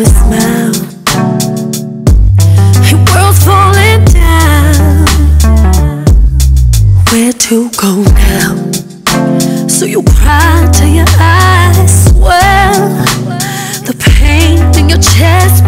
A smile. Your world's falling down. Where to go now? So you cry till your eyes swell. The pain in your chest